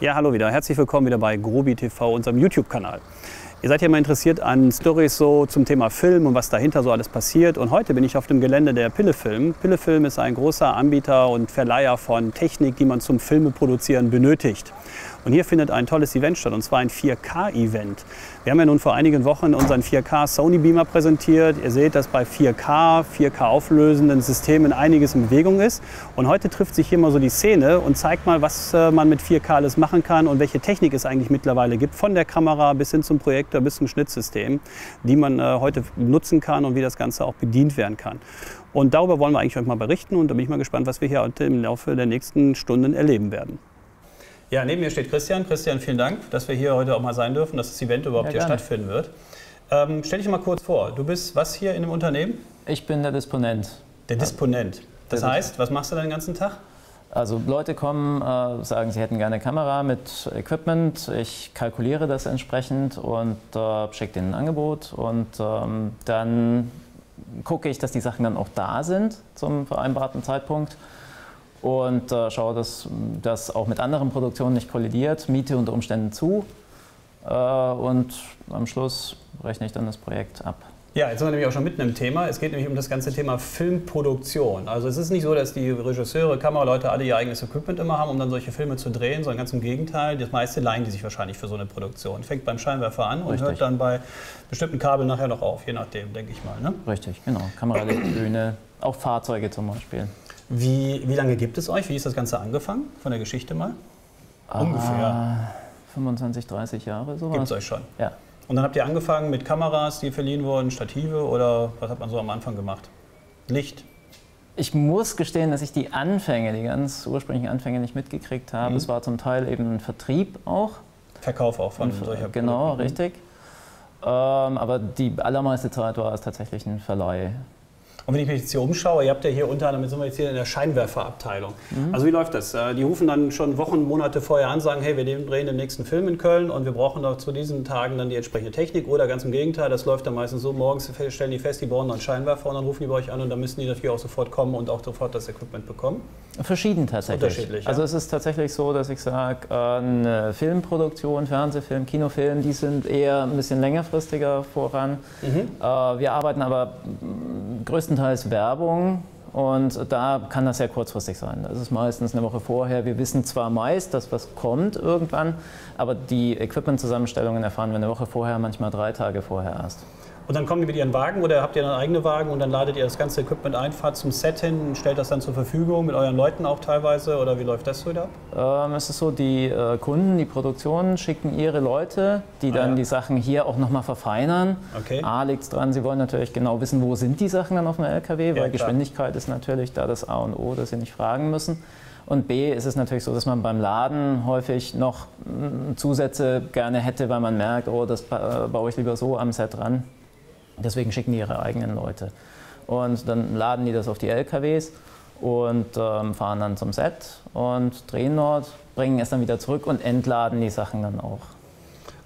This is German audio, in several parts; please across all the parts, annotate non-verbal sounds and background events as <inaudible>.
Ja, hallo wieder. Herzlich willkommen wieder bei Grobi TV, unserem YouTube-Kanal. Ihr seid ja immer interessiert an Stories so zum Thema Film und was dahinter so alles passiert. Und heute bin ich auf dem Gelände der Pillefilm. Pillefilm ist ein großer Anbieter und Verleiher von Technik, die man zum Filmeproduzieren benötigt. Und hier findet ein tolles Event statt, und zwar ein 4K-Event. Wir haben ja nun vor einigen Wochen unseren 4K Sony Beamer präsentiert. Ihr seht, dass bei 4K, 4K auflösenden Systemen einiges in Bewegung ist. Und heute trifft sich hier mal so die Szene und zeigt mal, was äh, man mit 4K alles machen kann und welche Technik es eigentlich mittlerweile gibt, von der Kamera bis hin zum Projektor bis zum Schnittsystem, die man äh, heute nutzen kann und wie das Ganze auch bedient werden kann. Und darüber wollen wir eigentlich euch mal berichten und da bin ich mal gespannt, was wir hier heute im Laufe der nächsten Stunden erleben werden. Ja, neben mir steht Christian. Christian, vielen Dank, dass wir hier heute auch mal sein dürfen, dass das Event überhaupt ja, hier stattfinden wird. Ähm, stell dich mal kurz vor. Du bist was hier in dem Unternehmen? Ich bin der Disponent. Der Disponent. Das heißt, was machst du dann den ganzen Tag? Also Leute kommen, äh, sagen, sie hätten gerne eine Kamera mit Equipment. Ich kalkuliere das entsprechend und äh, schicke denen ein Angebot. Und ähm, dann gucke ich, dass die Sachen dann auch da sind zum vereinbarten Zeitpunkt und äh, schaue, dass das auch mit anderen Produktionen nicht kollidiert, miete unter Umständen zu äh, und am Schluss rechne ich dann das Projekt ab. Ja, jetzt sind wir nämlich auch schon mitten im Thema. Es geht nämlich um das ganze Thema Filmproduktion. Also es ist nicht so, dass die Regisseure, Kameraleute alle ihr eigenes Equipment immer haben, um dann solche Filme zu drehen, sondern ganz im Gegenteil. Das meiste leihen die sich wahrscheinlich für so eine Produktion. Fängt beim Scheinwerfer an und Richtig. hört dann bei bestimmten Kabeln nachher noch auf, je nachdem, denke ich mal. Ne? Richtig, genau. Kameralicht, <clears throat> Bühne, auch Fahrzeuge zum Beispiel. Wie, wie lange gibt es euch? Wie ist das Ganze angefangen? Von der Geschichte mal? Ah, Ungefähr. 25, 30 Jahre sowas. Gibt es euch schon? Ja. Und dann habt ihr angefangen mit Kameras, die verliehen wurden, Stative oder was hat man so am Anfang gemacht? Licht? Ich muss gestehen, dass ich die Anfänge, die ganz ursprünglichen Anfänge nicht mitgekriegt habe. Mhm. Es war zum Teil eben ein Vertrieb auch. Verkauf auch von solcher Genau, Produkten. richtig. Ähm, aber die allermeiste Zeit war es tatsächlich ein Verleih. Und wenn ich mich jetzt hier umschaue, ihr habt ja hier unter anderem, sind wir jetzt hier in der Scheinwerferabteilung. Mhm. Also wie läuft das? Äh, die rufen dann schon Wochen, Monate vorher an, sagen, hey, wir drehen den nächsten Film in Köln und wir brauchen doch zu diesen Tagen dann die entsprechende Technik. Oder ganz im Gegenteil, das läuft dann meistens so, morgens stellen die fest, die brauchen dann Scheinwerfer und dann rufen die bei euch an und dann müssen die natürlich auch sofort kommen und auch sofort das Equipment bekommen. Verschieden tatsächlich. Unterschiedlich. Also es ist tatsächlich so, dass ich sage, äh, eine Filmproduktion, Fernsehfilm, Kinofilm, die sind eher ein bisschen längerfristiger voran. Mhm. Äh, wir arbeiten aber größtenteils Werbung und da kann das sehr kurzfristig sein. Das ist meistens eine Woche vorher. Wir wissen zwar meist, dass was kommt irgendwann, aber die Equipment-Zusammenstellungen erfahren wir eine Woche vorher, manchmal drei Tage vorher erst. Und dann kommen die mit ihren Wagen oder habt ihr dann eigene Wagen und dann ladet ihr das ganze Equipment ein, fahrt zum Set hin und stellt das dann zur Verfügung mit euren Leuten auch teilweise oder wie läuft das so wieder? Ähm, es ist so, die äh, Kunden, die Produktionen schicken ihre Leute, die dann ah, ja. die Sachen hier auch nochmal verfeinern. Okay. A liegt es dran, sie wollen natürlich genau wissen, wo sind die Sachen dann auf dem LKW, weil ja, Geschwindigkeit ist natürlich da das A und O, das sie nicht fragen müssen. Und B ist es natürlich so, dass man beim Laden häufig noch mm, Zusätze gerne hätte, weil man merkt, oh, das äh, baue ich lieber so am Set ran. Deswegen schicken die ihre eigenen Leute. Und dann laden die das auf die LKWs und ähm, fahren dann zum Set und drehen dort, bringen es dann wieder zurück und entladen die Sachen dann auch.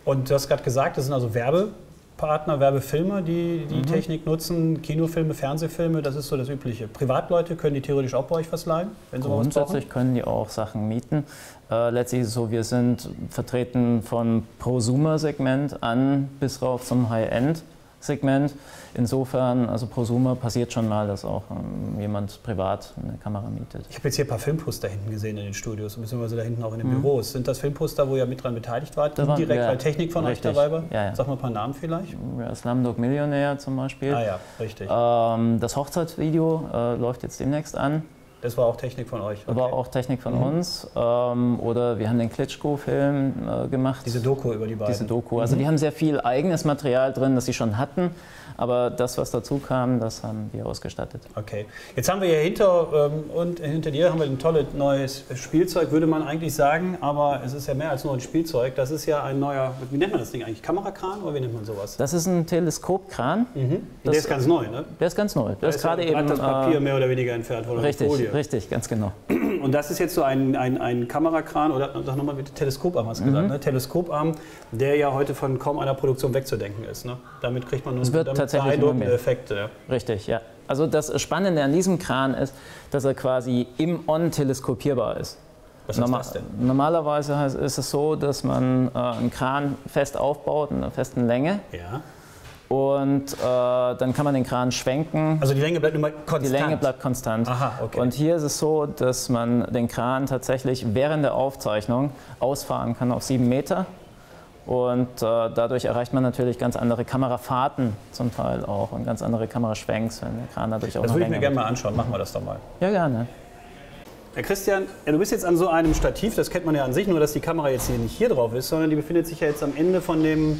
Und du hast gerade gesagt, das sind also Werbepartner, Werbefilmer, die die mhm. Technik nutzen, Kinofilme, Fernsehfilme, das ist so das Übliche. Privatleute können die theoretisch auch bei euch was leihen? Wenn sie Grundsätzlich können die auch Sachen mieten. Äh, letztlich ist es so, wir sind vertreten von Prosumer-Segment an bis rauf zum High-End. Segment. Insofern, also Prosumer passiert schon mal, dass auch ähm, jemand privat eine Kamera mietet. Ich habe jetzt hier ein paar Filmposter hinten gesehen in den Studios, beziehungsweise da hinten auch in den mhm. Büros. Sind das Filmposter, wo ihr mit dran beteiligt wart? Waren, direkt, ja, weil Technik von richtig. euch dabei war? Ja, ja. Sag mal ein paar Namen vielleicht. Ja, Slumdog Millionär zum Beispiel. Ah ja, richtig. Ähm, das Hochzeitsvideo äh, läuft jetzt demnächst an. Das war auch Technik von euch? Okay. War auch Technik von mhm. uns. Ähm, oder wir haben den Klitschko-Film äh, gemacht. Diese Doku über die beiden? Diese Doku. Also mhm. die haben sehr viel eigenes Material drin, das sie schon hatten. Aber das, was dazu kam, das haben wir ausgestattet. Okay. Jetzt haben wir hier hinter ähm, und hinter dir haben wir ein tolles neues Spielzeug, würde man eigentlich sagen. Aber es ist ja mehr als nur ein Spielzeug. Das ist ja ein neuer, wie nennt man das Ding eigentlich? Kamerakran oder wie nennt man sowas? Das ist ein Teleskopkran. Mhm. Das, der ist ganz neu, ne? Der ist ganz neu. Der, der ist, gerade eben. das Papier äh, mehr oder weniger entfernt von richtig, Folie. Richtig, ganz genau. Und das ist jetzt so ein, ein, ein Kamerakran oder sag nochmal bitte Teleskoparm hast du mhm. gesagt, ne? Teleskoparm, der ja heute von kaum einer Produktion wegzudenken ist. Ne? Damit kriegt man nur beeindruckende Effekte. Ja. Richtig, ja. Also das Spannende an diesem Kran ist, dass er quasi im On teleskopierbar ist. Was heißt das denn? Normalerweise ist es so, dass man äh, einen Kran fest aufbaut, in einer festen Länge. Ja. Und äh, dann kann man den Kran schwenken. Also die Länge bleibt immer konstant? Die Länge bleibt konstant. Aha, okay. Und hier ist es so, dass man den Kran tatsächlich während der Aufzeichnung ausfahren kann auf sieben Meter. Und äh, dadurch erreicht man natürlich ganz andere Kamerafahrten zum Teil auch und ganz andere Kameraschwenks, wenn der Kran dadurch auch Das würde ich mir gerne mal anschauen. Machen wir das doch mal. Ja, gerne. Herr Christian, du bist jetzt an so einem Stativ, das kennt man ja an sich, nur dass die Kamera jetzt hier nicht hier drauf ist, sondern die befindet sich ja jetzt am Ende von dem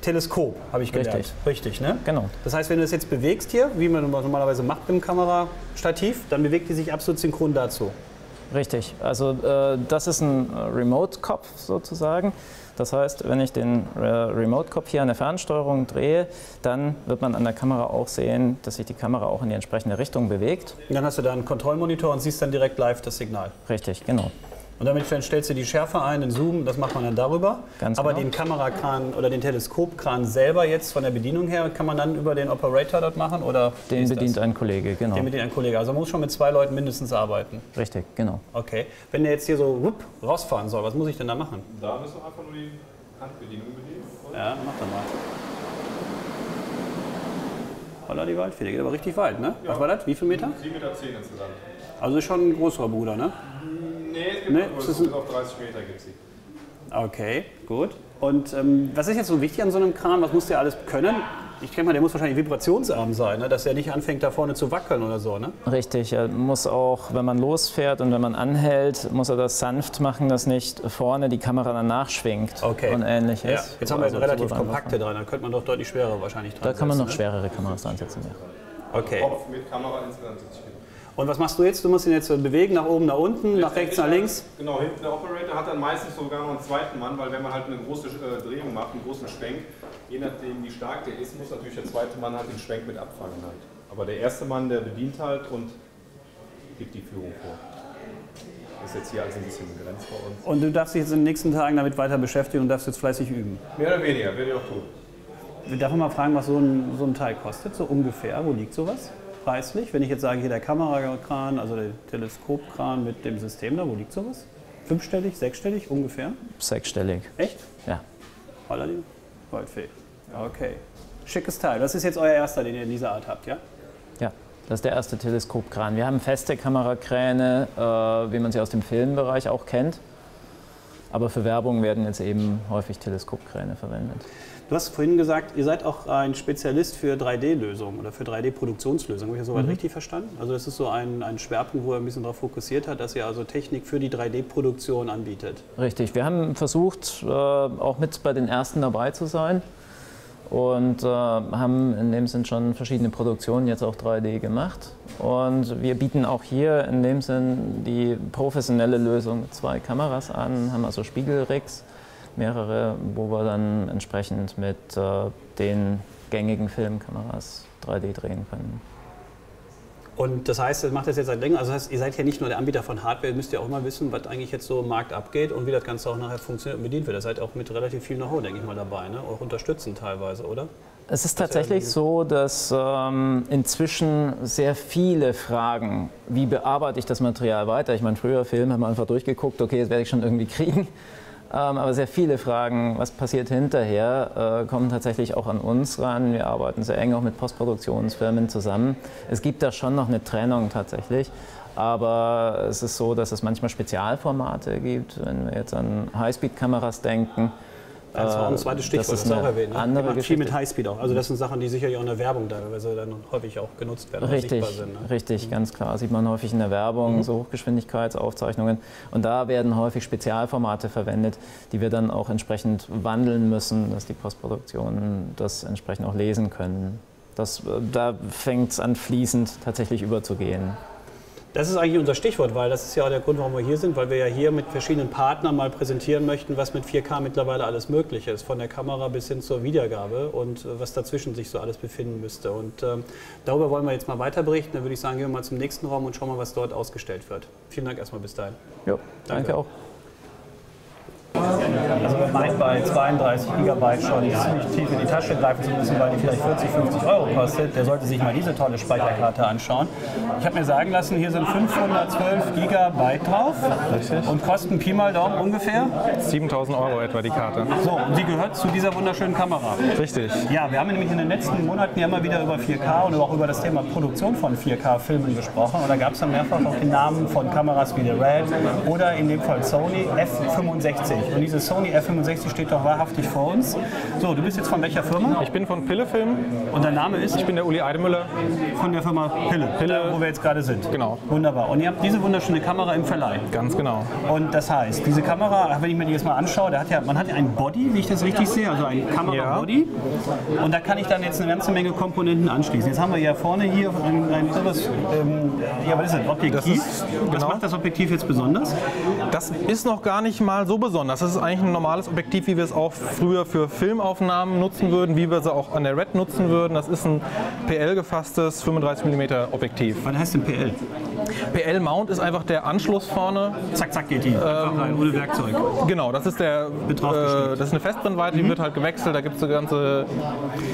Teleskop, habe ich gelernt. Richtig. Richtig, ne? Genau. Das heißt, wenn du das jetzt bewegst hier, wie man normalerweise macht mit dem Kamerastativ, dann bewegt die sich absolut synchron dazu. Richtig. Also äh, das ist ein Remote-Kopf sozusagen. Das heißt, wenn ich den äh, Remote-Kopf hier an der Fernsteuerung drehe, dann wird man an der Kamera auch sehen, dass sich die Kamera auch in die entsprechende Richtung bewegt. Und dann hast du da einen Kontrollmonitor und siehst dann direkt live das Signal. Richtig, genau. Und damit stellst du die Schärfe ein, den Zoom, das macht man dann darüber. Ganz Aber genau. den Kamerakran oder den Teleskopkran selber jetzt von der Bedienung her, kann man dann über den Operator dort machen? Oder Den bedient das? ein Kollege, genau. Den bedient ein Kollege. Also man muss schon mit zwei Leuten mindestens arbeiten. Richtig, genau. Okay. Wenn der jetzt hier so wupp, rausfahren soll, was muss ich denn da machen? Da müssen wir einfach nur die Handbedienung bedienen. Ja, mach doch mal. Holla die Waldfee, der geht aber richtig weit, ne? Was war das? Wie viele Meter? 7,10 Meter insgesamt. Also ist schon ein größerer Bruder, ne? Nee, es gibt Nee, es ist bis auf 30 Meter gibt sie. Okay, gut. Und ähm, was ist jetzt so wichtig an so einem Kran? Was muss der alles können? Ich denke mal, der muss wahrscheinlich vibrationsarm sein, ne? dass er nicht anfängt, da vorne zu wackeln oder so, ne? Richtig, er muss auch, wenn man losfährt und wenn man anhält, muss er das sanft machen, dass nicht vorne die Kamera dann nachschwingt Okay. und ähnliches. Ja. Jetzt haben wir Also eine relativ kompakte dran, da könnte man doch deutlich schwerer wahrscheinlich dran Da kann man noch setzen, schwerere Kameras dran setzen. Ja. Ne? Okay. Kopf mit Kamera insgesamt 70 Kilo. Und was machst du jetzt? Du musst ihn jetzt bewegen, nach oben, nach unten, nach rechts, nach links? Genau, hinten der Operator hat dann meistens sogar noch einen zweiten Mann, weil wenn man halt eine große äh, Drehung macht, einen großen Schwenk, je nachdem wie stark der ist, muss natürlich der zweite Mann halt den Schwenk mit abfangen halt. Aber der erste Mann, der bedient halt und gibt die Führung vor. Das ist jetzt hier also ein bisschen begrenzt bei uns. Und du darfst dich jetzt in den nächsten Tagen damit weiter beschäftigen und darfst jetzt fleißig üben. Mehr oder weniger, werde ich auch tun. Ich darf mal fragen, was so ein, so ein Teil kostet, so ungefähr? Wo liegt sowas preislich? Wenn ich jetzt sage, hier der Kamerakran, also der Teleskopkran mit dem System da, wo liegt sowas? Fünfstellig, sechsstellig ungefähr? Sechsstellig. Echt? Ja. Holla die Goldfee. Okay. Schickes Teil. Das ist jetzt euer erster, den ihr in dieser Art habt, ja? Ja, das ist der erste Teleskopkran. Wir haben feste Kamerakräne, äh, wie man sie aus dem Filmbereich auch kennt. Aber für Werbung werden jetzt eben häufig Teleskopkräne verwendet. Du hast vorhin gesagt, ihr seid auch ein Spezialist für 3D-Lösungen oder für 3D-Produktionslösungen. Habe ich das soweit richtig verstanden? Also das ist so ein, ein Schwerpunkt, wo er ein bisschen darauf fokussiert hat, dass ihr also Technik für die 3D-Produktion anbietet. Richtig, wir haben versucht, äh, auch mit bei den ersten dabei zu sein und äh, haben in dem Sinn schon verschiedene Produktionen jetzt auch 3D gemacht. Und wir bieten auch hier in dem Sinn die professionelle Lösung mit zwei Kameras an, haben also Spiegelrigs, mehrere, wo wir dann entsprechend mit äh, den gängigen Filmkameras 3D drehen können. Und das heißt, ihr macht das jetzt seit länger. Also das heißt, ihr seid ja nicht nur der Anbieter von Hardware, ihr müsst ja auch mal wissen, was eigentlich jetzt so im Markt abgeht und wie das Ganze auch nachher funktioniert und bedient wird. Ihr seid auch mit relativ viel Know-how, denke ich mal, dabei, ne? auch unterstützend teilweise, oder? Es ist tatsächlich so, dass ähm, inzwischen sehr viele Fragen, wie bearbeite ich das Material weiter? Ich meine, früher Film haben wir einfach durchgeguckt, okay, das werde ich schon irgendwie <laughs> kriegen. Ähm, aber sehr viele Fragen, was passiert hinterher, äh, kommen tatsächlich auch an uns ran. Wir arbeiten sehr eng auch mit Postproduktionsfirmen zusammen. Es gibt da schon noch eine Trennung tatsächlich. Aber es ist so, dass es manchmal Spezialformate gibt. Wenn wir jetzt an Highspeed-Kameras denken, Das war auch ein Äh, zweites Stichwort, das das ist ist auch erwähnt. Ne? andere macht viel Geschichte. mit Highspeed auch. Also das sind Sachen, die sicherlich auch in der Werbung teilweise dann häufig auch genutzt werden, Richtig, sichtbar sind. Ne? richtig, ganz klar. Sieht man häufig in der Werbung, so Hochgeschwindigkeitsaufzeichnungen. Und da werden häufig Spezialformate verwendet, die wir dann auch entsprechend wandeln müssen, dass die Postproduktionen das entsprechend auch lesen können. Das, äh, da fängt es an, fließend tatsächlich überzugehen. Das ist eigentlich unser Stichwort, weil das ist ja auch der Grund, warum wir hier sind, weil wir ja hier mit verschiedenen Partnern mal präsentieren möchten, was mit 4K mittlerweile alles möglich ist, von der Kamera bis hin zur Wiedergabe und äh, was dazwischen sich so alles befinden müsste. Und ähm, darüber wollen wir jetzt mal weiter berichten. Dann würde ich sagen, gehen wir mal zum nächsten Raum und schauen mal, was dort ausgestellt wird. Vielen Dank erstmal bis dahin. Jo, danke, Danke. auch. Also wenn mein bei 32 GB schon ziemlich tief in die Tasche greifen zu müssen, weil die vielleicht 40, 50 Euro kostet, der sollte sich mal diese tolle Speicherkarte anschauen. Ich habe mir sagen lassen, hier sind 512 Gigabyte drauf. Richtig. Und kosten Pi mal Daumen ungefähr? 7000 Euro etwa die Karte. So, und die gehört zu dieser wunderschönen Kamera. Richtig. Ja, wir haben nämlich in den letzten Monaten ja immer wieder über 4K und auch über das Thema Produktion von 4K-Filmen gesprochen. Und da gab es dann mehrfach auch den Namen von Kameras wie der Red oder in dem Fall Sony F65. Und diese Sony F65 steht doch wahrhaftig vor uns. So, du bist jetzt von welcher Firma? Ich bin von Pillefilm. Und dein Name ist? Ich bin der Uli Eidemüller. Von der Firma Pille, Pille. Da, wo wir jetzt gerade sind. Genau. Wunderbar. Und ihr habt diese wunderschöne Kamera im Verleih. Ganz genau. Und das heißt, diese Kamera, wenn ich mir die jetzt mal anschaue, der hat ja, man hat ja ein Body, wie ich das richtig sehe, also ein Kamera-Body. Ja. Und da kann ich dann jetzt eine ganze Menge Komponenten anschließen. Jetzt haben wir ja vorne hier ein, ein irres, ähm, ja, was ist das, Objektiv. Das ist, genau. Was macht das Objektiv jetzt besonders? Das ist noch gar nicht mal so besonders. Das ist eigentlich ein normales Objektiv, wie wir es auch früher für Filmaufnahmen nutzen würden, wie wir sie auch an der Red nutzen würden. Das ist ein PL gefasstes 35 mm Objektiv. Was heißt denn PL? PL Mount ist einfach der Anschluss vorne. Zack, zack geht die. Ähm, rein, ohne Werkzeug. Genau, das ist der. Äh, das ist eine Festbrennweite, mhm. die wird halt gewechselt. Da gibt es so ganze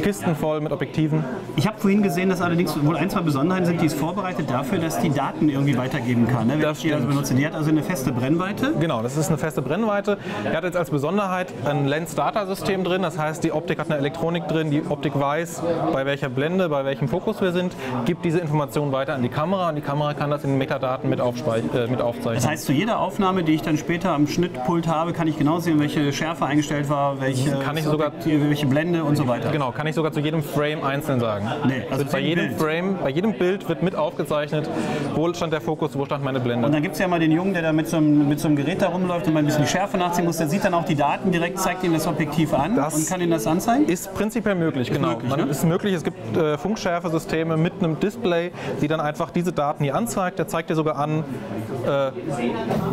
Kisten voll mit Objektiven. Ich habe vorhin gesehen, dass allerdings wohl ein, zwei Besonderheiten sind, die ist vorbereitet dafür, dass die Daten irgendwie weitergeben kann. Ne? Wenn das ich die also benutze. Die hat also eine feste Brennweite. Genau, das ist eine feste Brennweite. Er hat jetzt als Besonderheit ein Lens-Data-System drin. Das heißt, die Optik hat eine Elektronik drin. Die Optik weiß, bei welcher Blende, bei welchem Fokus wir sind, gibt diese Information weiter an die Kamera und die Kamera kann das in Metadaten mit, äh, mit aufzeichnen. Das heißt, zu jeder Aufnahme, die ich dann später am Schnittpult habe, kann ich genau sehen, welche Schärfe eingestellt war, welche, kann ich sogar, welche Blende und so weiter. Genau, kann ich sogar zu jedem Frame einzeln sagen. Nee, also bei jedem Bild. Frame, bei jedem Bild wird mit aufgezeichnet, wo stand der Fokus, wo stand meine Blende. Und dann gibt es ja mal den Jungen, der da mit so, einem, mit so einem Gerät da rumläuft und mal ein bisschen die Schärfe nachziehen muss. Der sieht dann auch die Daten direkt, zeigt ihm das Objektiv an das und kann ihm das anzeigen? Ist prinzipiell möglich, ist genau. Möglich, Man, ne? Ist möglich. Es gibt äh, Funkschärfesysteme mit einem Display, die dann einfach diese Daten hier anzeigt. Der zeigt dir sogar an, äh,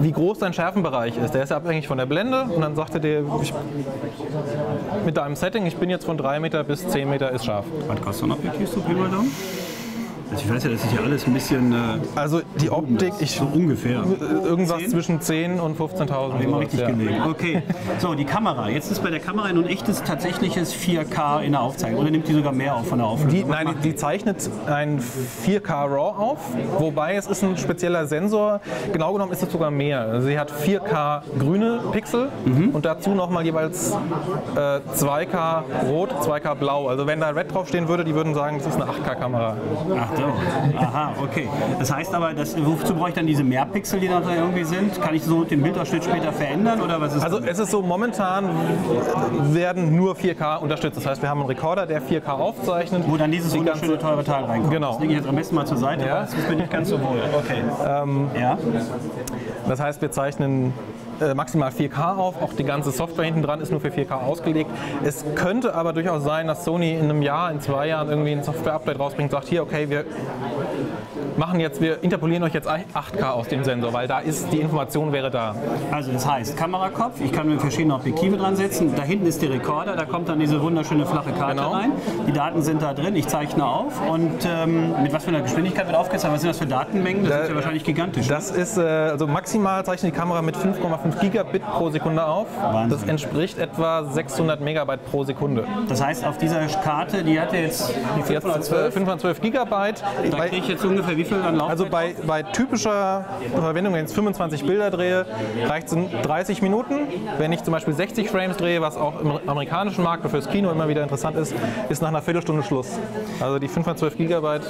wie groß dein Schärfenbereich ist. Der ist ja abhängig von der Blende und dann sagt er dir, ich, mit deinem Setting, ich bin jetzt von 3 Meter bis 10 Meter ist scharf. Was kostet ein Objektiv so Pi mal Daumen? Also ich weiß ja, das ist ja alles ein bisschen. Äh, also die Optik, ich so ungefähr. Irgendwas 10? zwischen 10 und 15.000. Immer richtig ja. gelegen. Okay. So, die Kamera. Jetzt ist bei der Kamera nun echtes, tatsächliches 4K in der Aufzeichnung. Oder nimmt die sogar mehr auf von der Auflösung? Die, nein, die, die, zeichnet ein 4K RAW auf, wobei es ist ein spezieller Sensor. Genau genommen ist es sogar mehr. Also sie hat 4K grüne Pixel mhm. und dazu nochmal jeweils äh, 2K rot, 2K blau. Also wenn da Red draufstehen würde, die würden sagen, das ist eine 8K-Kamera. Ach, so. Aha, okay. Das heißt aber, das, wozu brauche ich dann diese Mehrpixel, die da irgendwie sind? Kann ich so den Bildausschnitt später verändern oder was ist Also es ist so, momentan werden nur 4K unterstützt. Das heißt, wir haben einen Rekorder, der 4K aufzeichnet. Wo dann dieses die wunderschöne teure Teil reinkommt. Genau. Das lege ich jetzt am besten mal zur Seite, ja. das mir nicht ganz so wohl. Okay. Ähm, ja. Das heißt, wir zeichnen äh, maximal 4K auf. Auch die ganze Software hinten dran ist nur für 4K ausgelegt. Es könnte aber durchaus sein, dass Sony in einem Jahr, in zwei Jahren irgendwie ein Software-Update rausbringt und sagt, hier, okay, wir machen jetzt, wir interpolieren euch jetzt 8K aus dem Sensor, weil da ist, die Information wäre da. Also das heißt, Kamerakopf, ich kann mir verschiedene Objektive dran setzen, da hinten ist der Rekorder, da kommt dann diese wunderschöne flache Karte genau. rein. Die Daten sind da drin, ich zeichne auf und ähm, mit was für einer Geschwindigkeit wird aufgezeichnet? Was sind das für Datenmengen? Das da, ist ja wahrscheinlich gigantisch. Das ist, äh, also maximal zeichnet die Kamera mit 5,5 Gigabit pro Sekunde auf. Wahnsinn. Das entspricht etwa 600 Megabyte pro Sekunde. Das heißt, auf dieser Karte, die hat jetzt die 512, 512 Gigabyte. Da kriege ich jetzt ungefähr wie viel an Laufzeit? Also bei, bei typischer Verwendung, wenn ich 25 Bilder drehe, reicht es 30 Minuten. Wenn ich zum Beispiel 60 Frames drehe, was auch im amerikanischen Markt fürs Kino immer wieder interessant ist, ist nach einer Viertelstunde Schluss. Also die 512 Gigabyte.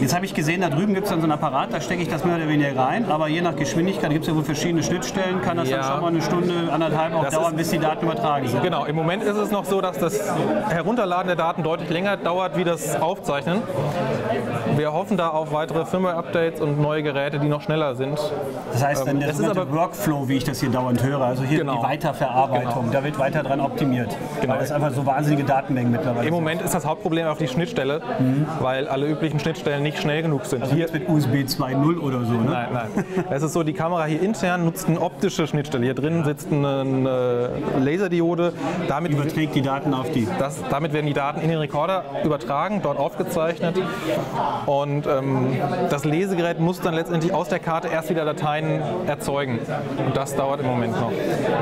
Jetzt habe ich gesehen, da drüben gibt es dann so ein Apparat, da stecke ich das mehr oder weniger rein, aber je nach Geschwindigkeit gibt es ja wohl verschiedene Schnittstellen, kann das ja. dann schon mal eine Stunde, anderthalb auch das dauern, bis die Daten übertragen sind. Genau, im Moment ist es noch so, dass das Herunterladen der Daten deutlich länger dauert, wie das Aufzeichnen. Wir hoffen da auf weitere Firmware-Updates und neue Geräte, die noch schneller sind. Das heißt, ähm, das ist aber Workflow, wie ich das hier dauernd höre, also hier genau. die Weiterverarbeitung, genau. da wird weiter dran optimiert. Genau. Weil das einfach so wahnsinnige Datenmengen mittlerweile Im Moment ist das Hauptproblem auf die Schnittstelle, mhm. weil alle üblichen Schnittstellen nicht schnell genug sind. Also hier mit USB 2.0 oder so, ne? Nein, nein. Es ist so, die Kamera hier intern nutzt eine optische Schnittstelle. Hier drin sitzt eine Laserdiode. Damit überträgt die Daten auf die. Das, damit werden die Daten in den Rekorder übertragen, dort aufgezeichnet Und ähm, das Lesegerät muss dann letztendlich aus der Karte erst wieder Dateien erzeugen. Und das dauert im Moment noch.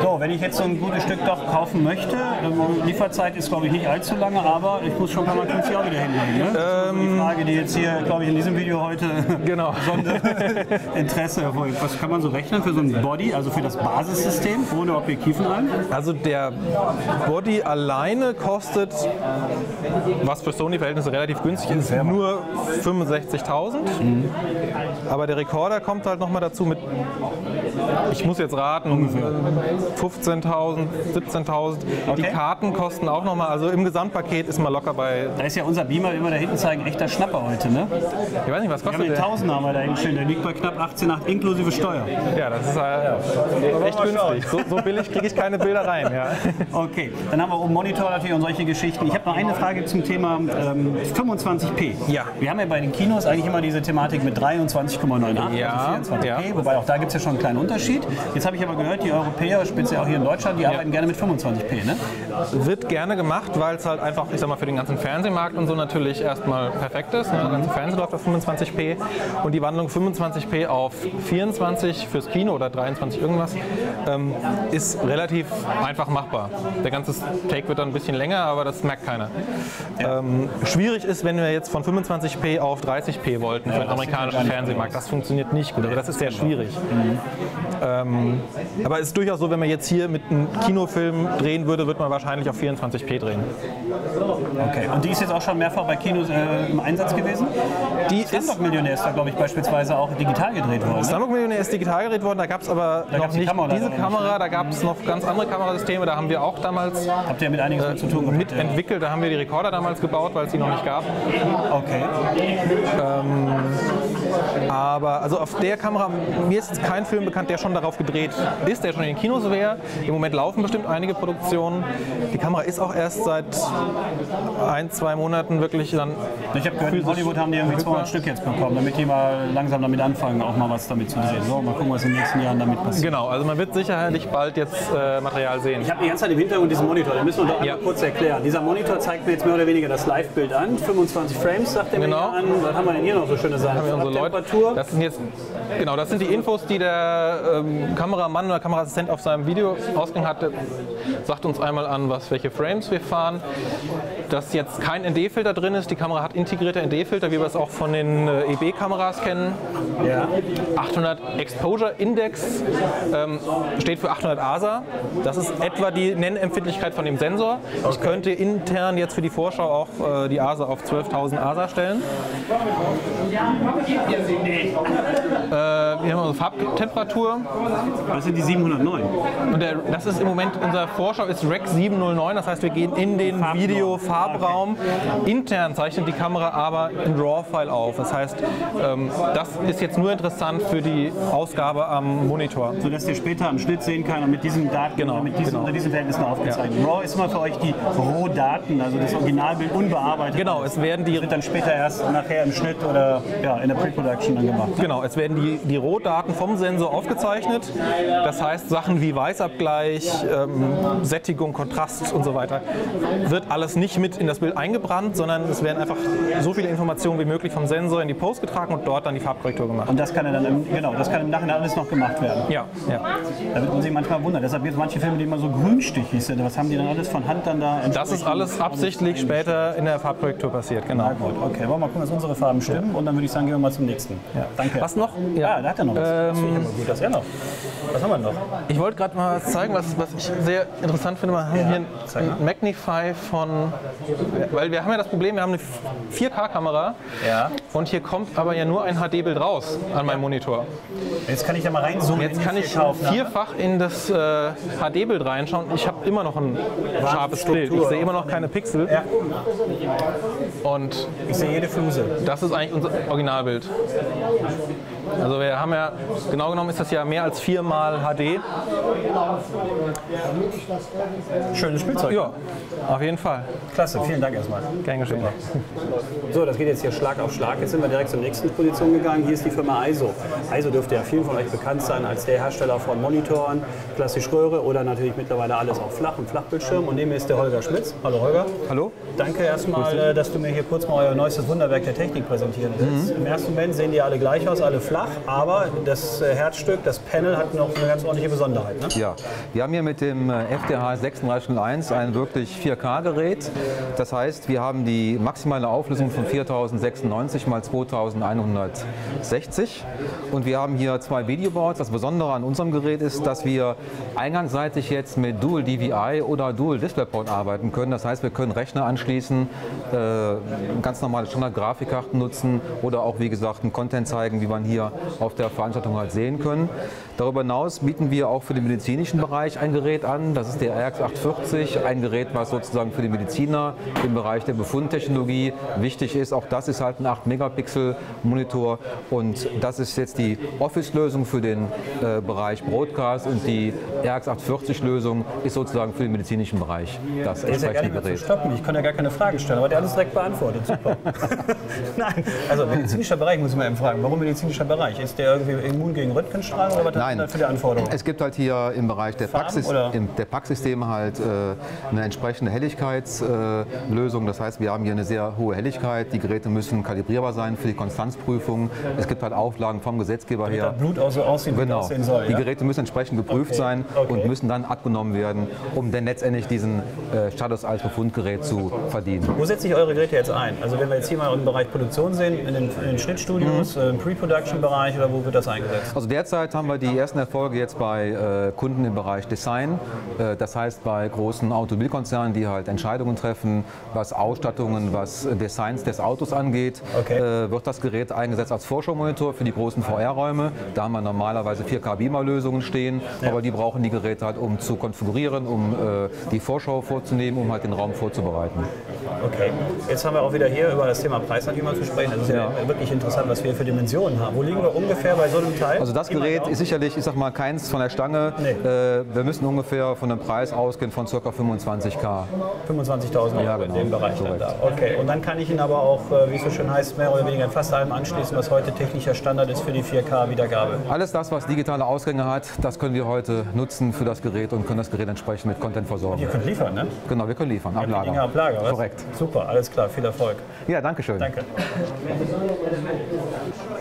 So, wenn ich jetzt so ein gutes Stück doch kaufen möchte, ähm, Lieferzeit ist glaube ich nicht allzu lange, aber ich muss schon ein paar Mal 50 Euro wieder hinlegen. Ne? Das ist die Frage, die jetzt hier, glaube ich, in diesem Video heute <laughs> Genau. <laughs> Interesse erfolgt. Was kann man so rechnen für so ein Body, also für das Basissystem ohne Objektivenarm? Also der Body alleine kostet, was für Sony-Verhältnisse relativ günstig ist, nur 65.000. Aber der Rekorder kommt halt nochmal dazu mit, ich muss jetzt raten, 15.000, 17.000. Die Okay. Karten kosten auch nochmal, also im Gesamtpaket ist man locker bei, Da ist ja unser Beamer immer da hinten zeigen, echter Schnapper heute, ne? ich weiß nicht, was Wir haben kostet den der? Tausender haben wir da hinten stehen, der liegt bei knapp 18,8 inklusive Steuer. Ja, das ist äh, echt günstig. So, so billig kriege ich keine Bilder rein. Ja. <laughs> Okay, dann haben wir oben Monitor natürlich und solche Geschichten. Ich habe noch eine Frage zum Thema ähm, 25p. Ja. Wir haben ja bei den Kinos eigentlich immer diese Thematik mit 23,98, Ja, also 24p, ja. wobei auch da gibt es ja schon einen kleinen Unterschied. Jetzt habe ich aber gehört, die Europäer, speziell auch hier in Deutschland, die arbeiten gerne mit 25p, ne? Wird gerne gemacht, weil es halt einfach, ich sag mal, für den ganzen Fernsehmarkt und so natürlich erstmal perfekt ist. Ne? Der ganze Fernsehen läuft auf 25p und die Wandlung 25p auf 24 fürs Kino oder 23 irgendwas ähm, ist relativ einfach machbar. Der ganze Take wird dann ein bisschen länger, aber das merkt keiner. Ähm, schwierig ist, wenn wir jetzt von 25p auf 30p wollten für den amerikanischen Fernsehmarkt. Das funktioniert nicht gut, also das ist sehr schwierig. Ähm, aber es ist durchaus so, wenn man jetzt hier mit einem Kinofilm drehen würde, wird man wahrscheinlich auf 24p drehen. Okay. Und die ist jetzt auch schon mehrfach bei Kinos äh, im Einsatz gewesen? Die ist Slumdog-Millionär ist da, glaube ich, beispielsweise auch digital gedreht worden. Ne? Slumdog Millionär ist digital gedreht worden, da gab es aber noch gab's die nicht Kamera diese nicht, Kamera, da gab es noch ganz andere Kamerasysteme, da haben wir auch damals Habt ihr mit einiges mit zu tun gehabt? mitentwickelt, da haben wir die Rekorder damals gebaut, weil es die noch nicht gab. Okay. Aber also auf der Kamera, mir ist jetzt kein Film bekannt, der schon darauf gedreht ist, der schon in den Kinos wäre. Im Moment laufen bestimmt einige Produktionen. Die Kamera ist auch erst seit ein, zwei Monaten wirklich dann Ich habe gehört, in Hollywood haben die irgendwie 200 Stück jetzt bekommen, damit die mal langsam damit anfangen, auch mal was damit zu drehen. So, mal gucken, was in den nächsten Jahren damit passiert. Genau, also man wird sicherlich bald jetzt äh, Material sehen. Ich habe die ganze Zeit im Hintergrund diesen Monitor, den müssen wir doch Ja. kurz erklären. Dieser Monitor zeigt mir jetzt mehr oder weniger das Live-Bild an. 25 Frames sagt er mir Genau. hier an. Was haben wir denn hier noch so schöne Sachen? haben wir unsere Leute. Temperatur. Das sind jetzt genau, das sind die Infos, die der ähm, Kameramann oder Kameraassistent auf seinem Video ausgegangen hat. Der sagt uns einmal an, was welche Frames wir fahren. Dass jetzt kein ND-Filter drin ist. Die Kamera hat integrierte ND-Filter, wie wir es auch von den äh, EB-Kameras kennen. ja. 800 Exposure Index ähm, steht für 800 ASA. Das ist etwa die Nennempfindlichkeit von dem Sensor. Ich könnte intern jetzt für die Vorschau auch äh, die ASA auf 12.000 ASA stellen. Äh, wir haben unsere Farbtemperatur Das sind die 709. und der, das ist im Moment, unser Vorschau ist Rec 709, das heißt wir gehen in den Farbraum. Video-Farbraum. Intern zeichnet die Kamera aber ein RAW-File auf. Das heißt, ähm, das ist jetzt nur interessant für die Ausgabe am Monitor. sodass ihr später am Schnitt sehen kann und mit diesen Daten, Genau, mit diesen, genau. unter diesen Verhältnissen aufgezeichnet. RAW ist immer für euch die Rohdaten, also das Originalbild unbearbeitet. Genau, es werden die Das wird dann später erst nachher im Schnitt oder ja, in der Pre-Production dann gemacht. Genau, es werden die, die Rohdaten vom Sensor aufgezeichnet. Das heißt, Sachen wie Weißabgleich, ähm, Sättigung, Kontrast und so weiter, wird alles nicht mit in das Bild eingebrannt, sondern es werden einfach so viele Informationen wie möglich vom Sensor in die Post getragen und dort dann die Farbkorrektur gemacht. Und das kann ja dann im, genau, das kann im Nachhinein alles noch gemacht werden. Ja, ja. Da wird man sich manchmal wundern. Deshalb gibt es manche Filme, die immer so grünstichig sind. Was haben die dann alles von Hand dann da? Das ist alles absichtlich später in der Farbkorrektur passiert, genau. Na gut, okay. Wollen wir mal gucken, dass unsere Farben stimmen und dann würde ich sagen, gehen wir mal zum nächsten. Ja. Danke. Was noch? Ja, da hat er noch was. das finde ich Ähm, aber gut, dass er noch. Was haben wir noch? Ich wollte gerade mal was zeigen, was, was ich sehr interessant finde. Wir haben hier zeig mal. ein Magnify von, weil wir haben ja das Problem, wir haben eine 4K-Kamera Ja. und hier kommt aber ja nur ein HD-Bild raus an meinem Monitor. Jetzt kann ich ja mal reinzoomen. Jetzt kann ich 4K-Aufnahme. vierfach in das äh, HD-Bild reinschauen. Ich habe immer noch ein scharfes Bild. Ich sehe immer noch keine Pixel. Ja. Und Ich sehe jede Fluse. das ist eigentlich unser Originalbild. Also wir haben ja, genau genommen ist das ja mehr als viermal HD. Schönes Spielzeug. Ja, auf jeden Fall. Klasse, vielen Dank erstmal. Gern geschehen. So, das geht jetzt hier Schlag auf Schlag. Jetzt sind wir direkt zur nächsten Position gegangen. Hier ist die Firma ISO. ISO dürfte ja vielen von euch bekannt sein als der Hersteller von Monitoren, klassisch Röhre oder natürlich mittlerweile alles auf Flach- und Flachbildschirm. Und neben mir ist der Holger Schmitz. Hallo Holger. Hallo. Danke erstmal, äh, dass du mir hier kurz mal euer neuestes Wunderwerk der Technik präsentieren willst. Mhm. Im ersten Moment sehen die alle gleich aus, alle flach, aber das äh, Herzstück, das Panel hat noch eine ganz ordentliche Besonderheit. Ne? Ja, wir haben hier mit dem FDH 3601 ein wirklich 4K-Gerät. Das heißt, wir haben die maximale Auflösung von 4096 x 2160 und wir haben hier zwei Videoboards. Das Besondere an unserem Gerät ist, dass wir eingangsseitig jetzt mit Dual DVI oder Dual DisplayPort arbeiten können. Das heißt, wir können Rechner anschließen, äh, ganz normale Standard-Grafikkarten nutzen oder auch, wie gesagt, einen Content zeigen, wie man hier auf der Veranstaltung halt sehen können. Darüber hinaus bieten wir auch für den medizinischen Bereich ein Gerät an. Das ist der RX 840, ein Gerät, was sozusagen für die Mediziner im Bereich der Befundtechnologie wichtig ist. Auch das ist halt ein 8-Megapixel-Monitor und das ist jetzt die Office-Lösung für den äh, Bereich Broadcast und die RX 840-Lösung ist sozusagen für den medizinischen Bereich das entsprechende ja Gerät. Stoppen. Ich konnte ja gar keine Frage stellen, aber der hat es direkt beantwortet. Super. <laughs> Nein, also medizinischer Bereich muss ich mal eben fragen. Warum medizinischer Bereich? Ist der irgendwie immun gegen Röntgenstrahlung oder was Nein. das für die Anforderung? Es gibt halt hier im Bereich der, Packsysteme halt äh, eine entsprechende Helligkeitslösung. das heißt, wir haben hier eine sehr hohe Helligkeit. Die Geräte müssen kalibrierbar sein für die Konstanzprüfung. Es gibt halt Auflagen vom Gesetzgeber Damit her. das Blut auch so aussieht, wie Genau. aussehen soll. Die? Geräte müssen entsprechend geprüft Okay. sein Okay. und müssen dann abgenommen werden, um dann letztendlich diesen äh, Status als Befundgerät zu verdienen. Wo setze ich eure Geräte jetzt ein? Also wenn wir jetzt hier mal im Bereich Produktion sehen, in den, in den Schnittstudios, Mhm. äh, Pre-Production-Bereich oder wo wird das eingesetzt? Also derzeit haben wir die ersten Erfolge jetzt bei äh, Kunden im Bereich Design. Äh, das heißt bei großen Automobilkonzernen, die halt Entscheidungen treffen, was Ausstattungen, was Designs des Autos angeht, Okay. äh, wird das Gerät eingesetzt als Vorschau-Monitor für die großen VR-Räume. Da haben wir normalerweise 4K-Beamer-Lösungen stehen, aber die brauchen die Geräte halt, um zu konfigurieren, um äh, die Vorschau vorzunehmen, um halt den Raum vorzubereiten. Okay. Jetzt haben wir auch wieder hier über das Thema Preis natürlich mal zu sprechen. Das ist ja. wirklich interessant, was wir für Dimensionen haben. Wo liegen wir ungefähr bei so einem Teil? Also das Gerät Daumen. ist sicherlich, ich sag mal, keins von der Stange. Nee. Äh, wir müssen ungefähr von einem Preis ausgehen von ca. 25k. 25.000 Euro Ja, in genau. dem Bereich dann da. Okay, und dann kann ich ihn aber auch, äh, wie es so schön heißt, mehr oder weniger in fast allem anschließen, was heute technischer Standard ist für die 4K-Wiedergabe. Alles das, was digitale Ausgänge hat, das können wir heute nutzen für das Gerät und können das Gerät entsprechend mit Content versorgen. Ihr könnt liefern, ne? Genau, wir können liefern, Die Dinge ablager. ab Lager, was? Korrekt. Super, alles klar, viel Erfolg. Ja, danke schön. Danke.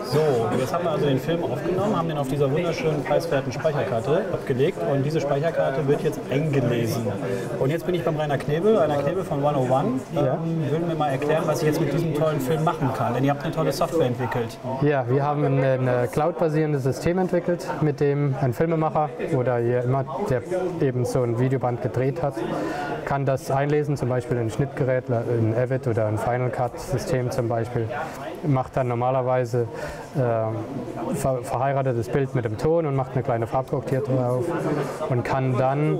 So, jetzt haben wir also den Film aufgenommen, haben den auf dieser wunderschönen preiswerten Speicherkarte abgelegt und diese Speicherkarte wird jetzt eingelesen. Und jetzt bin ich beim Rainer Knebel, Rainer Knebel von 101, ähm, will mir mal erklären, was ich jetzt mit diesem tollen Film machen kann, denn ihr habt eine tolle Software entwickelt. Ja, wir haben ein, ein cloud-basierendes System entwickelt, mit dem ein Filmemacher oder immer, der eben so ein Videoband gedreht hat, kann das einlesen, zum Beispiel in ein Schnittgerät, ein Avid oder ein Final Cut-System zum Beispiel. Macht dann normalerweise ähm, ver verheiratetes Bild mit dem Ton und macht eine kleine Farbkorrektur drauf und kann dann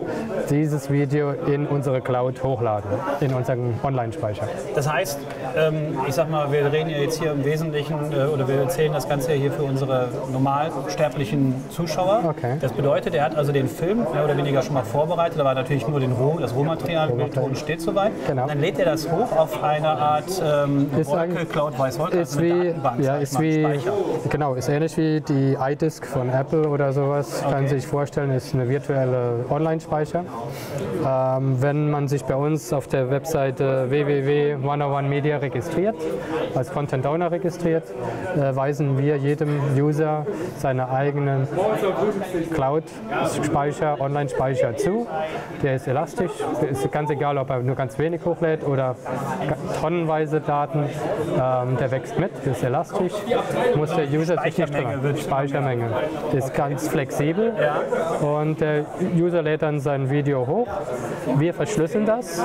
dieses Video in unsere Cloud hochladen, in unseren Online-Speicher. Das heißt, ähm, ich sag mal, wir reden ja jetzt hier im Wesentlichen äh, oder wir erzählen das Ganze ja hier für unsere normalsterblichen Zuschauer. Okay. Das bedeutet, er hat also den Film mehr oder weniger schon mal vorbereitet, da war natürlich nur den Roh, das Rohmaterial, Bild, Ton steht soweit. Genau. Dann lädt er das hoch auf eine Art ähm, eigentlich- Cloud Weiß Wolke, ist also wie, Datenbank, ja, ist wie, Speicher. Genau, ist ähnlich wie die iDisk von Apple oder sowas. Kann Okay. sich vorstellen, ist eine virtuelle Online-Speicher. Ähm, wenn man sich bei uns auf der Webseite www.101media registriert, als Content Owner registriert, äh, weisen wir jedem User seine eigenen Cloud-Speicher, Online-Speicher zu. Der ist elastisch, ist ganz egal, ob er nur ganz wenig hochlädt oder tonnenweise Daten. Ähm, der wächst mit, ist elastisch, muss der User sich nicht Speichermenge wird- Speichermenge ist ganz flexibel und der User lädt dann sein Video hoch. Wir verschlüsseln das.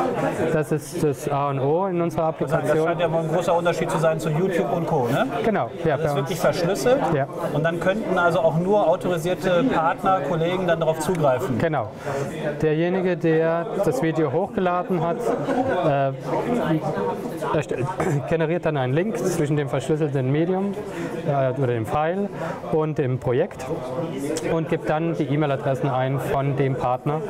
Das ist das A und O in unserer Das Applikation. scheint ja wohl ein großer Unterschied zu sein zu YouTube und Co. Ne? Genau, ja, Das ist wirklich verschlüsselt Ja. und dann könnten also auch nur autorisierte Partner, Kollegen dann darauf zugreifen. Genau. Derjenige, der das Video hochgeladen hat, äh, <clears throat> generiert dann einen Link zwischen dem verschlüsselten Medium äh, oder dem File und dem Projekt und gibt dann die E-Mail-Adressen ein von dem Partner,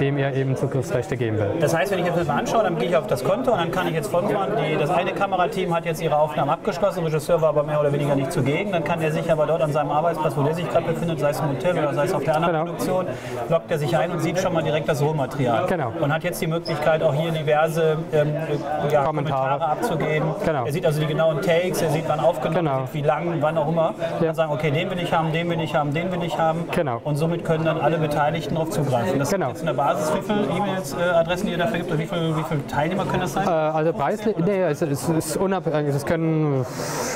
dem er eben Zugriffsrechte geben will. Das heißt, wenn ich jetzt das mal anschaue, dann gehe ich auf das Konto und dann kann ich jetzt fortfahren. Die, das eine Kamerateam hat jetzt ihre Aufnahmen abgeschlossen, der Regisseur war aber mehr oder weniger nicht zugegen. Dann kann er sich aber dort an seinem Arbeitsplatz, wo der sich gerade befindet, sei es im Hotel oder sei es auf der anderen genau. Produktion, lockt er sich ein und sieht schon mal direkt das Rohmaterial. Genau. Und hat jetzt die Möglichkeit, auch hier diverse ähm, ja, Kommentare. Kommentare. abzugeben. Genau. Er sieht also die genauen Takes, er sieht, wann aufgenommen genau. wird, wie lang, wann auch immer. Ja. Und sagen, okay, den will ich haben, den will ich haben, den will ich haben. Genau. Und somit können dann alle Beteiligten darauf zugreifen. Das genau. ist eine Basis, wie viele E-Mails-Adressen äh, ihr dafür gibt oder wie viele, wie viele Teilnehmer können das sein? Äh, also preislich, nee, es, es ist unabhängig, es können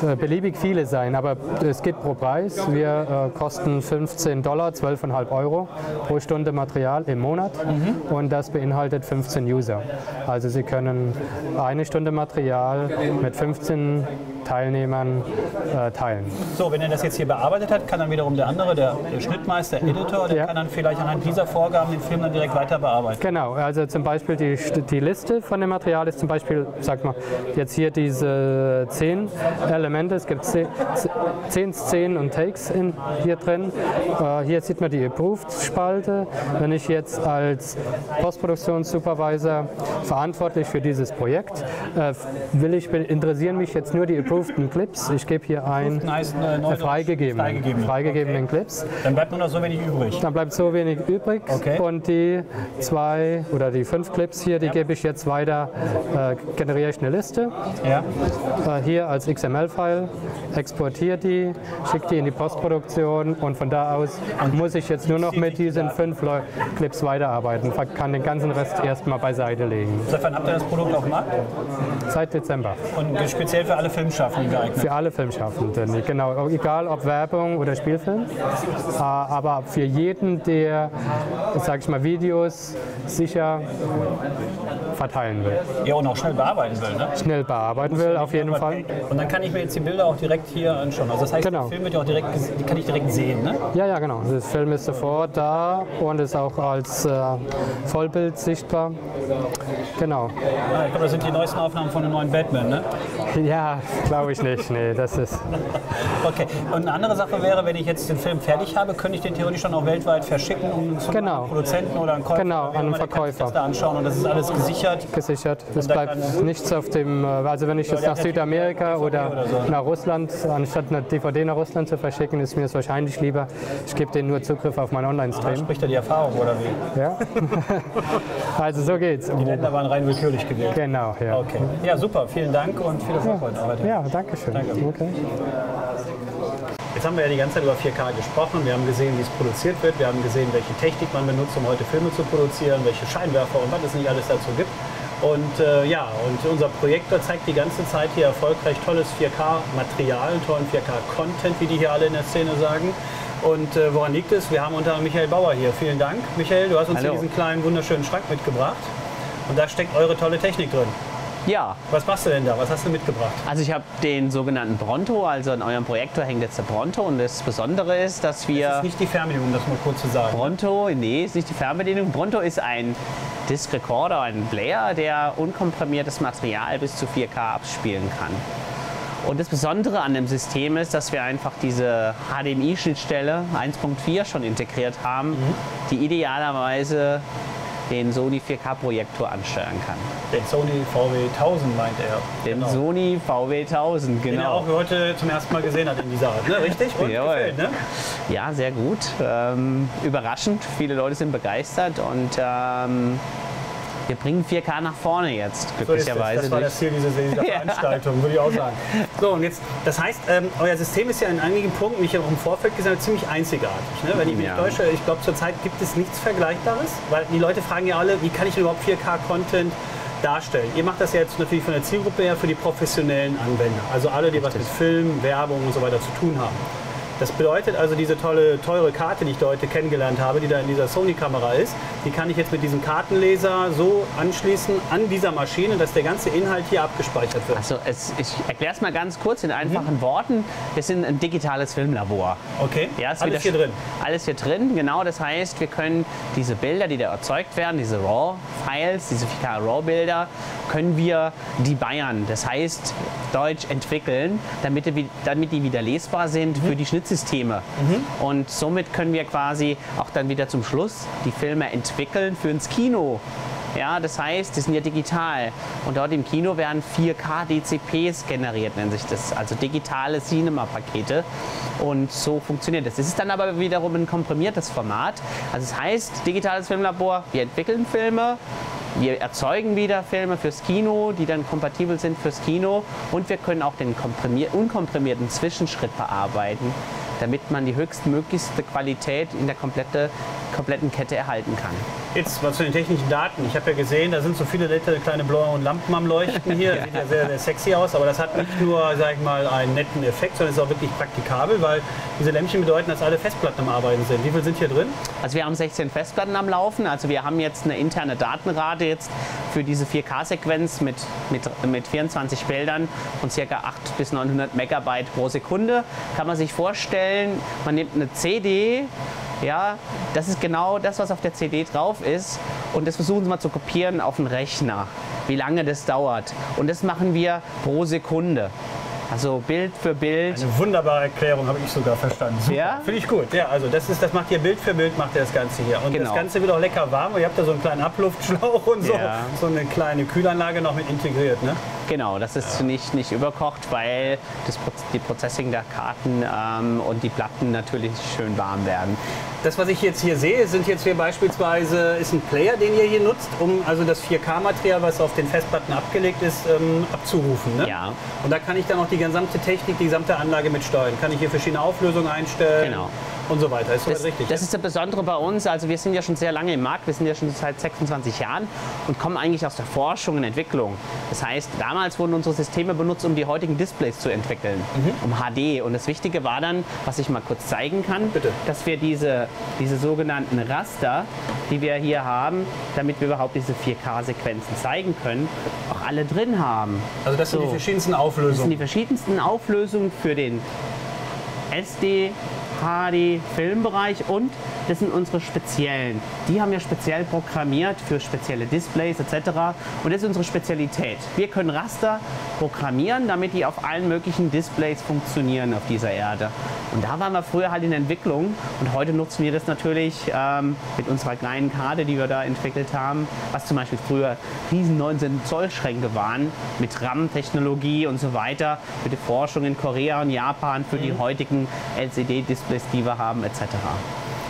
äh, beliebig viele sein, aber es geht pro Preis. Wir äh, kosten 15 Dollar, 12,5 Euro pro Stunde Material im Monat mhm. und das beinhaltet 15 User. Also Sie können eine Stunde Material mit 15 Teilnehmern äh, teilen. So, wenn er das jetzt hier bearbeitet hat, kann dann wiederum der andere, der, der Schnittmeister, Editor, der ja. kann dann vielleicht anhand dieser Vorgaben den Film dann direkt weiter bearbeiten. Genau, also zum Beispiel die, die Liste von dem Material ist zum Beispiel, sag mal, jetzt hier diese zehn Elemente, es gibt zehn, zehn Szenen und Takes in, hier drin. Äh, hier sieht man die Approved-Spalte. Wenn ich jetzt als Postproduktionssupervisor verantwortlich für dieses Projekt, äh, will ich, interessieren mich jetzt nur die Approved geprooften Clips. Ich gebe hier ein äh, freigegeben, freigegebenen, freigegebenen okay. Clips. Dann bleibt nur noch so wenig übrig. Dann bleibt so wenig übrig. Okay. Und die zwei oder die fünf Clips hier, die ja. gebe ich jetzt weiter, äh, generiere ich eine Liste. Ja. Äh, hier als XML-File, exportiere die, schicke die in die Postproduktion und von da aus und muss ich jetzt nur noch mit diesen fünf Clips weiterarbeiten. Kann den ganzen Rest erstmal beiseite legen. Seit wann habt ihr das Produkt auf dem Markt? Seit Dezember. Und speziell für alle Filmschaffenden? Filmschaffenden geeignet? Für alle Filmschaffenden, genau. Egal ob Werbung oder Spielfilm. Äh, aber für jeden, der, sag ich mal, Videos sicher verteilen will. Ja, und auch schnell bearbeiten will, ne? Schnell bearbeiten will, auf jeden Fall. Und dann kann ich mir jetzt die Bilder auch direkt hier anschauen. Also das heißt, genau. der Film wird ja auch direkt, die kann ich direkt sehen, ne? Ja, ja, genau. Der Film ist sofort da und ist auch als äh, Vollbild sichtbar. Genau. Ja, ich glaube, das sind die neuesten Aufnahmen von dem neuen Batman, ne? Ja, glaube ich nicht. Nee, das ist. <laughs> okay. Und eine andere Sache wäre, wenn ich jetzt den Film fertig habe, könnte ich den theoretisch dann auch weltweit verschicken, um zum genau. Produzenten oder einen Käufer genau, an einen Verkäufer. Das da anschauen und das ist alles gesichert. Gesichert. Es bleibt nichts auf dem. Äh, also wenn ich jetzt nach Südamerika oder, oder so. nach Russland, anstatt eine DVD nach Russland zu verschicken, ist mir es wahrscheinlich lieber, ich gebe denen nur Zugriff auf meinen Online-Stream. Spricht er die Erfahrung oder wie? Ja. <laughs> <laughs> also so geht's. Die Länder waren rein willkürlich gewählt. Genau, ja. Okay. Ja, super. Vielen Dank und viel Erfolg heute. Ja, danke schön. Danke. Okay. Jetzt haben wir ja die ganze Zeit über 4K gesprochen. Wir haben gesehen, wie es produziert wird. Wir haben gesehen, welche Technik man benutzt, um heute Filme zu produzieren, welche Scheinwerfer und was es nicht alles dazu gibt. Und äh, ja, und unser Projektor zeigt die ganze Zeit hier erfolgreich tolles 4K-Material, tollen 4K-Content, wie die hier alle in der Szene sagen. Und äh, woran liegt es? Wir haben unter Michael Bauer hier. Vielen Dank, Michael. Du hast uns Hallo. hier diesen kleinen, wunderschönen Schrank mitgebracht. Und da steckt eure tolle Technik drin. Ja. Was machst du denn da? Was hast du mitgebracht? Also ich habe den sogenannten Bronto, also in eurem Projektor hängt jetzt der Bronto und das Besondere ist, dass wir... Das ist nicht die Fernbedienung, um das mal kurz zu sagen. Bronto, nee, ist nicht die Fernbedienung. Bronto ist ein Disc Recorder, ein Player, der unkomprimiertes Material bis zu 4K abspielen kann. Und das Besondere an dem System ist, dass wir einfach diese HDMI-Schnittstelle 1.4 schon integriert haben, mhm. die idealerweise den Sony 4K-Projektor ansteuern kann. Den Sony VW1000 meint er. Den genau. Sony VW1000, genau. Den er auch heute zum ersten Mal gesehen hat in dieser Art, ne? richtig? Und gefällt, ne? Ja, sehr gut. Ähm, überraschend, viele Leute sind begeistert und ähm, wir bringen 4K nach vorne jetzt, glücklicherweise. So das. das war das Ziel dieser, dieser <laughs> Veranstaltung, würde ich auch sagen. So, und jetzt, das heißt, ähm, euer System ist ja in einigen Punkten, ich auch im Vorfeld gesagt habe, ziemlich einzigartig. Ne? Wenn ich mich ja. täusche, ich glaube, zurzeit gibt es nichts Vergleichbares, weil die Leute fragen ja alle, wie kann ich überhaupt 4K-Content darstellen. Ihr macht das ja jetzt natürlich von der Zielgruppe her für die professionellen Anwender, also alle, die Richtig. was mit Film, Werbung und so weiter zu tun haben. Das bedeutet also, diese tolle, teure Karte, die ich da heute kennengelernt habe, die da in dieser Sony-Kamera ist, die kann ich jetzt mit diesem Kartenleser so anschließen an dieser Maschine, dass der ganze Inhalt hier abgespeichert wird. Also es, ich erkläre es mal ganz kurz in einfachen mhm. Worten. Wir sind ein digitales Filmlabor. Okay, ja, alles hier drin? Alles hier drin, genau. Das heißt, wir können diese Bilder, die da erzeugt werden, diese RAW-Files, diese 4K-RAW-Bilder, können wir die Bayern, das heißt Deutsch entwickeln, damit die, damit die wieder lesbar sind mhm. für die Schnittsysteme. Mhm. Und somit können wir quasi auch dann wieder zum Schluss die Filme entwickeln für ins Kino. Ja, das heißt, die sind ja digital. Und dort im Kino werden 4K DCPs generiert, nennt sich das. Also digitale Cinema-Pakete. Und so funktioniert das. Es ist dann aber wiederum ein komprimiertes Format. Also das heißt, digitales Filmlabor, wir entwickeln Filme, wir erzeugen wieder Filme fürs Kino, die dann kompatibel sind fürs Kino. Und wir können auch den unkomprimierten Zwischenschritt bearbeiten, damit man die höchstmöglichste Qualität in der komplette, kompletten Kette erhalten kann. Jetzt was zu den technischen Daten. Ich habe ja gesehen, da sind so viele nette kleine blaue Lampen am Leuchten hier. <laughs> Sieht ja sehr, sehr sexy aus, aber das hat nicht nur, sag ich mal, einen netten Effekt, sondern ist auch wirklich praktikabel, weil diese Lämpchen bedeuten, dass alle Festplatten am Arbeiten sind. Wie viele sind hier drin? Also wir haben 16 Festplatten am Laufen. Also wir haben jetzt eine interne Datenrate jetzt für diese 4K-Sequenz mit, mit, mit 24 Bildern und ca. 800 bis 900 Megabyte pro Sekunde. Kann man sich vorstellen, man nimmt eine CD, ja, das ist genau das, was auf der CD drauf ist. Und das versuchen Sie mal zu kopieren auf den Rechner, wie lange das dauert. Und das machen wir pro Sekunde. Also Bild für Bild. Eine wunderbare Erklärung habe ich sogar verstanden. Super. Ja? Finde ich gut. Ja, also das ist, das macht ihr Bild für Bild macht ihr das Ganze hier. Und genau. das Ganze wird auch lecker warm. Ihr habt da so einen kleinen Abluftschlauch und so. Ja. So eine kleine Kühlanlage noch mit integriert, ne? Genau, das ist ja. nicht, nicht überkocht, weil das, die Processing der Karten ähm, und die Platten natürlich schön warm werden. Das, was ich jetzt hier sehe, sind jetzt hier beispielsweise ist ein Player, den ihr hier nutzt, um also das 4K-Material, was auf den Festplatten abgelegt ist, ähm, abzurufen. Ne? Ja. Und da kann ich dann auch die gesamte Technik, die gesamte Anlage mitsteuern. Kann ich hier verschiedene Auflösungen einstellen. Genau und so weiter. Ist das, richtig? Das ja? ist das Besondere bei uns. Also wir sind ja schon sehr lange im Markt. Wir sind ja schon seit 26 Jahren und kommen eigentlich aus der Forschung und Entwicklung. Das heißt, damals wurden unsere Systeme benutzt, um die heutigen Displays zu entwickeln, mhm. um HD. Und das Wichtige war dann, was ich mal kurz zeigen kann, Bitte. dass wir diese, diese sogenannten Raster, die wir hier haben, damit wir überhaupt diese 4K-Sequenzen zeigen können, auch alle drin haben. Also das sind so. die verschiedensten Auflösungen? Das sind die verschiedensten Auflösungen für den SD, HD-Filmbereich und das sind unsere speziellen. Die haben wir speziell programmiert für spezielle Displays etc. Und das ist unsere Spezialität. Wir können Raster programmieren, damit die auf allen möglichen Displays funktionieren auf dieser Erde. Und da waren wir früher halt in Entwicklung und heute nutzen wir das natürlich ähm, mit unserer kleinen Karte, die wir da entwickelt haben, was zum Beispiel früher riesen 19 Zoll Schränke waren mit RAM-Technologie und so weiter für die Forschung in Korea und Japan für die mhm. heutigen LCD-Displays, die wir haben etc.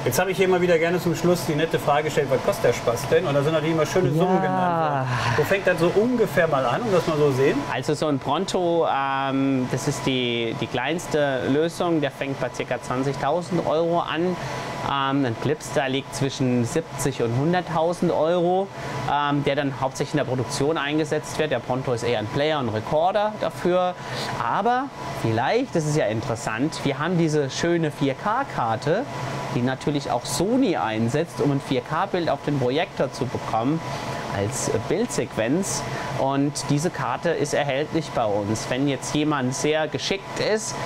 Jetzt habe ich hier mal wieder gerne zum Schluss die nette Frage gestellt, was kostet der Spaß denn? Und da sind natürlich immer schöne Summen ja. genannt worden. Wo fängt das so ungefähr mal an, um das mal so sehen? Also so ein Pronto, ähm, das ist die, die kleinste Lösung, der fängt bei ca. 20.000 Euro an. Ähm, ein Clips, da liegt zwischen 70 und 100.000 Euro, ähm, der dann hauptsächlich in der Produktion eingesetzt wird. Der Pronto ist eher ein Player und Recorder dafür. Aber vielleicht, das ist ja interessant, wir haben diese schöne 4K-Karte, die natürlich auch Sony einsetzt, um ein 4K-Bild auf den Projektor zu bekommen als Bildsequenz. Und diese Karte ist erhältlich bei uns. Wenn jetzt jemand sehr geschickt ist,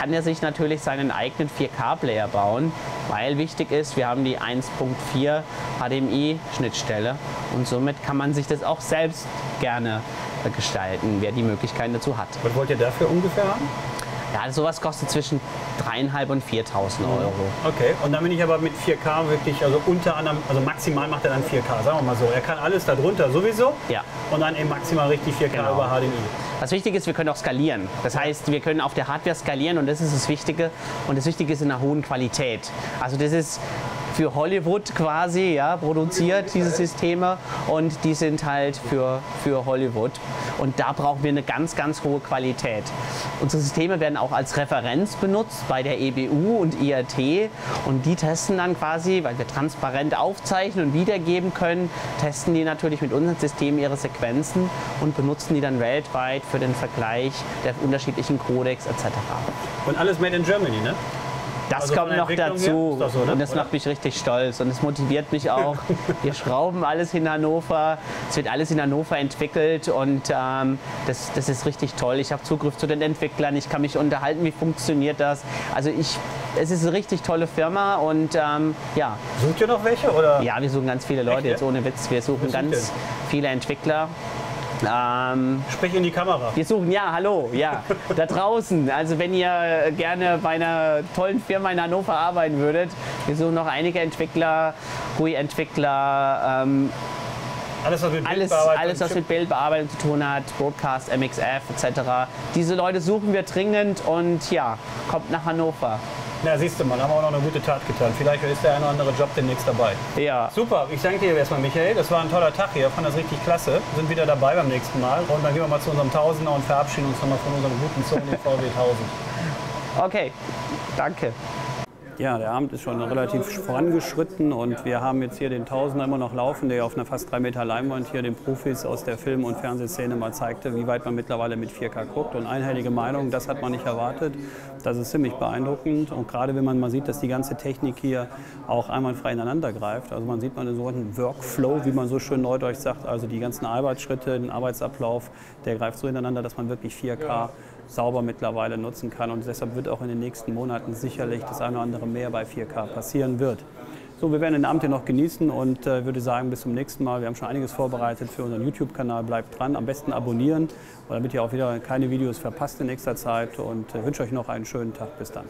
kann er sich natürlich seinen eigenen 4K-Player bauen, weil wichtig ist, wir haben die 1.4 HDMI-Schnittstelle und somit kann man sich das auch selbst gerne gestalten, wer die Möglichkeiten dazu hat. Was wollt ihr dafür ungefähr haben? Ja, sowas kostet zwischen 3.500 und 4.000 Euro. Okay, und dann bin ich aber mit 4K wirklich, also unter anderem, also maximal macht er dann 4K, sagen wir mal so. Er kann alles darunter sowieso ja. und dann eben maximal richtig 4K genau. über HDMI. Was wichtig ist, wir können auch skalieren. Das heißt, wir können auf der Hardware skalieren und das ist das Wichtige. Und das Wichtige ist in einer hohen Qualität. Also das ist für Hollywood quasi ja, produziert, diese Systeme. Und die sind halt für, für Hollywood. Und da brauchen wir eine ganz, ganz hohe Qualität. Unsere Systeme werden auch als Referenz benutzt bei der EBU und IAT. Und die testen dann quasi, weil wir transparent aufzeichnen und wiedergeben können, testen die natürlich mit unseren Systemen ihre Sequenzen und benutzen die dann weltweit für den Vergleich der unterschiedlichen Codecs etc. Und alles made in Germany, ne? Das also kommt noch dazu das so, und das macht mich richtig stolz und es motiviert mich auch. Wir schrauben alles in Hannover, es wird alles in Hannover entwickelt und ähm, das, das ist richtig toll. Ich habe Zugriff zu den Entwicklern, ich kann mich unterhalten, wie funktioniert das. Also ich, es ist eine richtig tolle Firma und ähm, ja. Sucht ihr noch welche? Oder? Ja, wir suchen ganz viele Leute, Echt, jetzt ohne Witz. Wir suchen ganz viele Entwickler ähm, Sprich in die Kamera. Wir suchen, ja, hallo, ja, <laughs> da draußen. Also wenn ihr gerne bei einer tollen Firma in Hannover arbeiten würdet, wir suchen noch einige Entwickler, GUI-Entwickler, ähm, alles, was mit alles, alles, was mit Bildbearbeitung zu tun hat, Broadcast, MXF etc. Diese Leute suchen wir dringend und ja, kommt nach Hannover. Na, siehst du mal, haben wir auch noch eine gute Tat getan. Vielleicht ist der eine oder andere Job demnächst dabei. Ja. Super, ich danke dir erstmal, Michael. Das war ein toller Tag hier. Ich fand das richtig klasse. Wir sind wieder dabei beim nächsten Mal. Und dann gehen wir mal zu unserem Tausender und verabschieden uns nochmal von unserem guten Sony <laughs> VW 1000. Okay, danke. Ja, der Abend ist schon relativ vorangeschritten und wir haben jetzt hier den Tausender immer noch laufen, der auf einer fast drei Meter Leinwand hier den Profis aus der Film- und Fernsehszene mal zeigte, wie weit man mittlerweile mit 4K guckt. Und einhellige Meinung, das hat man nicht erwartet. Das ist ziemlich beeindruckend und gerade wenn man mal sieht, dass die ganze Technik hier auch einwandfrei ineinander greift. Also man sieht mal einen sogenannten Workflow, wie man so schön neudeutsch sagt, also die ganzen Arbeitsschritte, den Arbeitsablauf, der greift so ineinander, dass man wirklich 4K sauber mittlerweile nutzen kann. Und deshalb wird auch in den nächsten Monaten sicherlich das eine oder andere mehr bei 4K passieren wird. So, wir werden den Abend hier noch genießen und äh, würde sagen, bis zum nächsten Mal. Wir haben schon einiges vorbereitet für unseren YouTube-Kanal. Bleibt dran, am besten abonnieren, damit ihr auch wieder keine Videos verpasst in nächster Zeit und äh, wünsche euch noch einen schönen Tag. Bis dann.